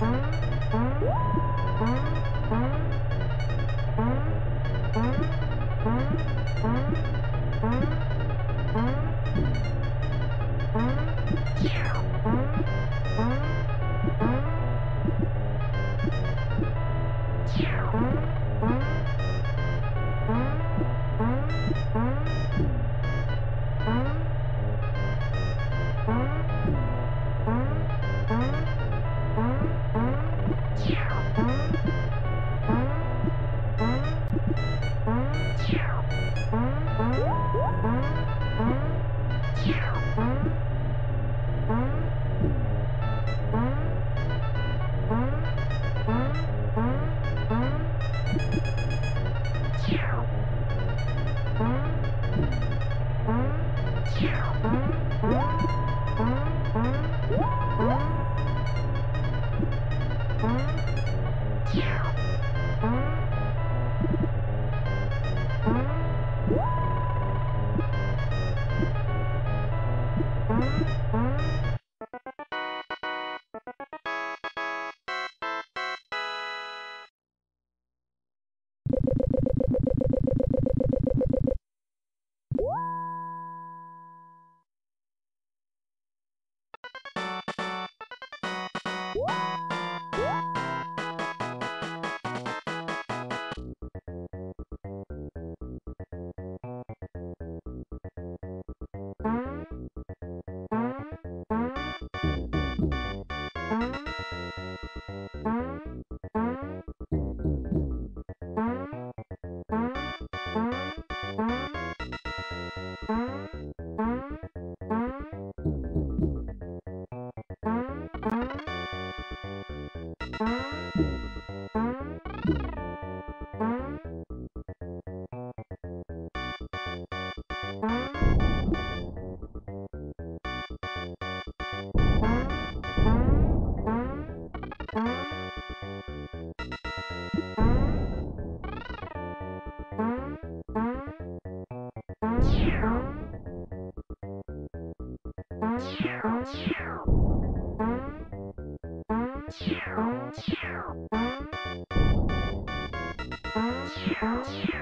Música Yeah. Yeah.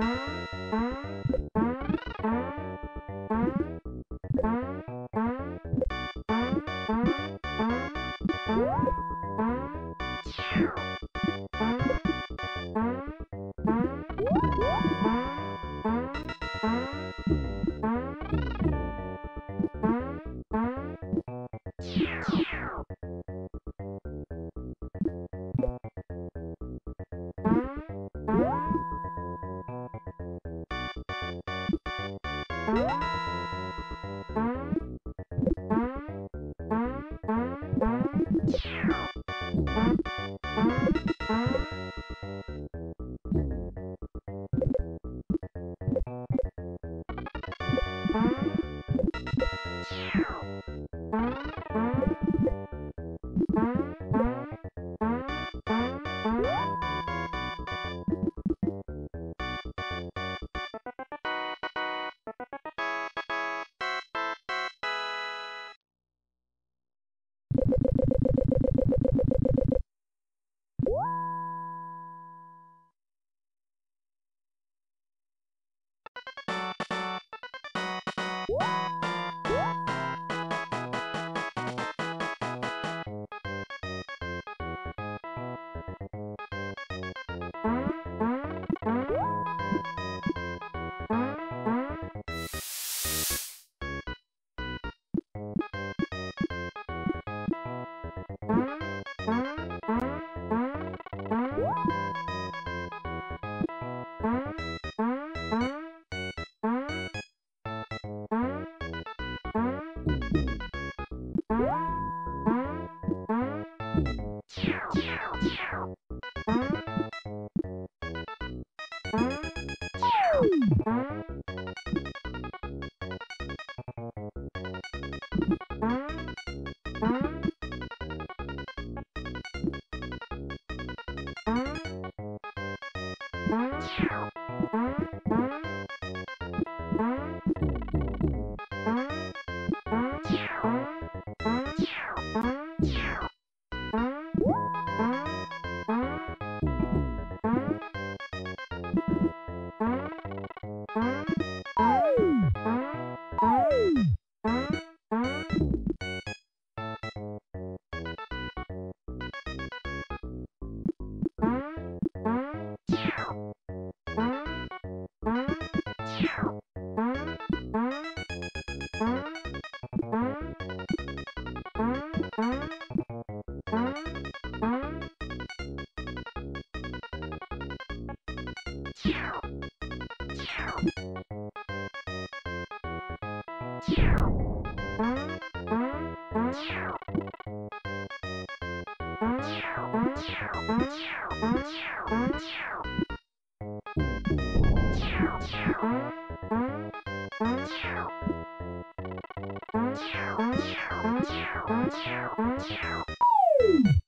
Thank you. Yeah. Música Ow! Ow! Ow!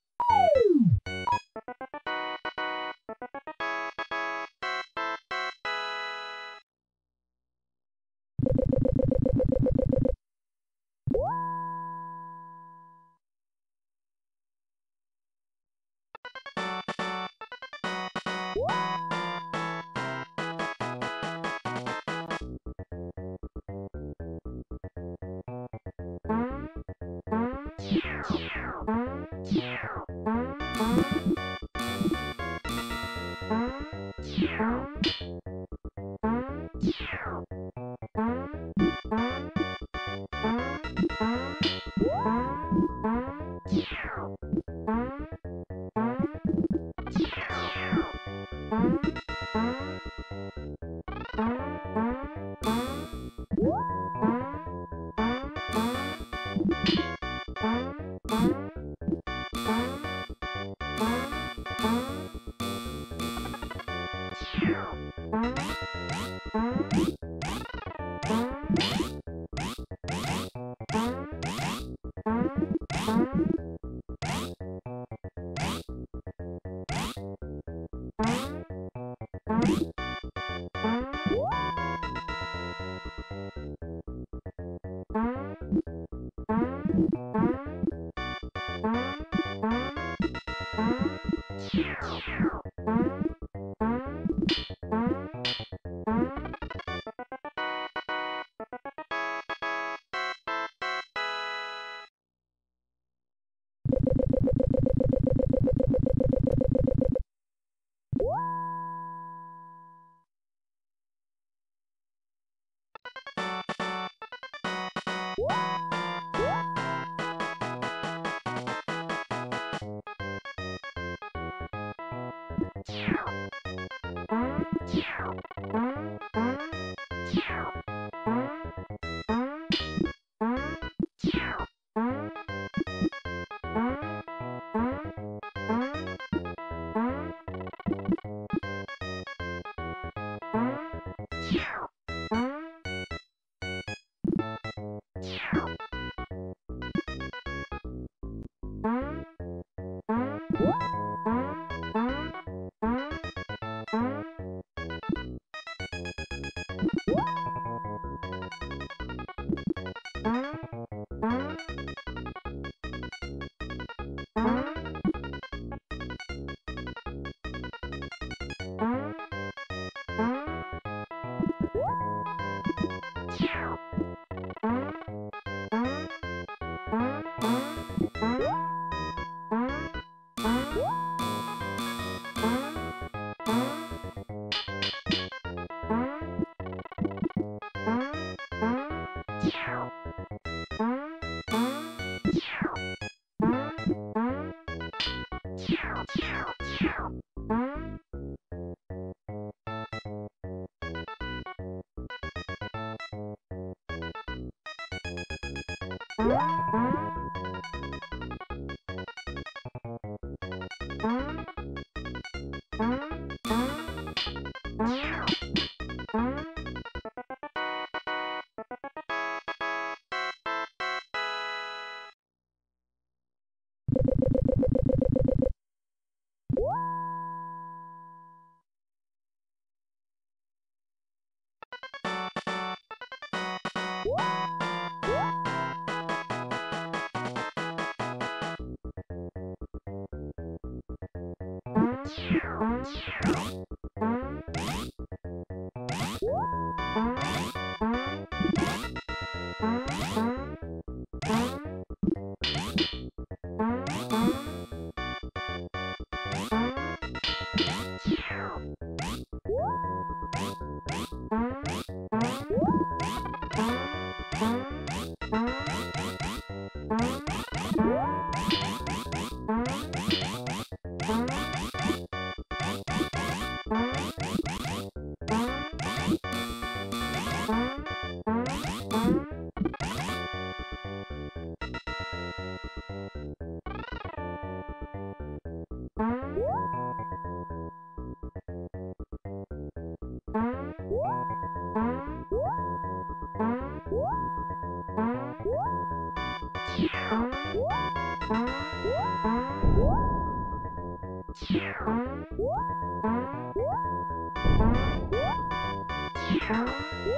Música Bye.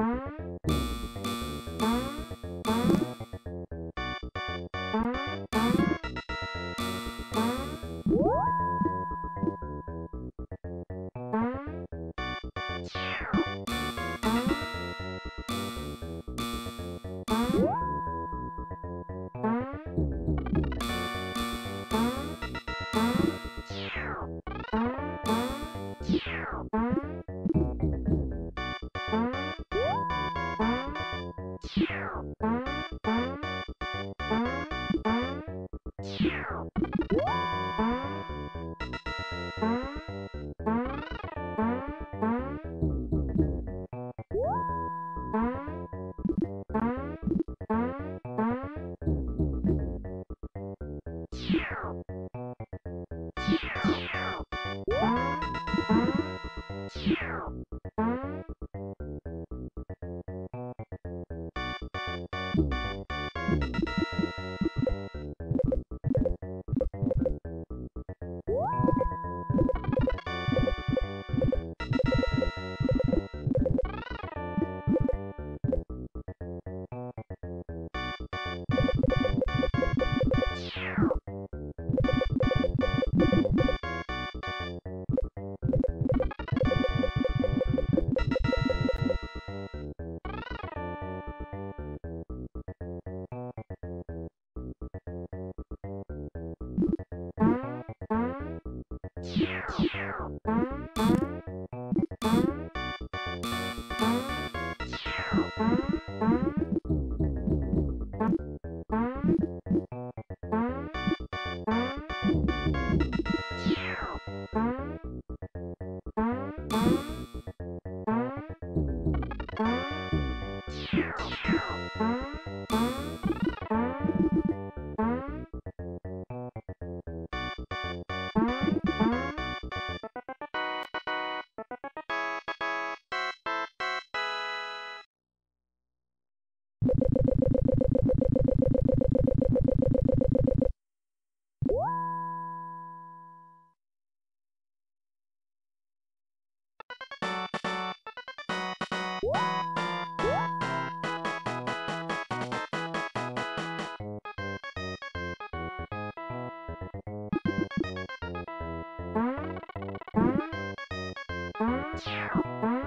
Thank you. Yeah. Yeah.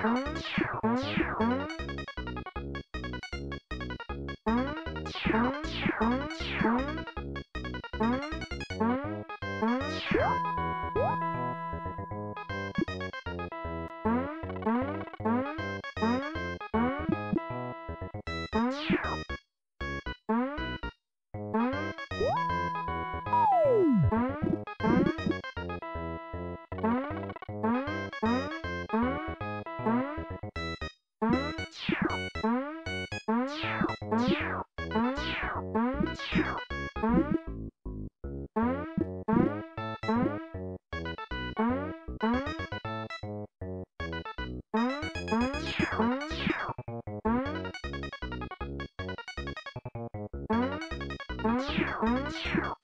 Ciao, ciao. 喵喵喵。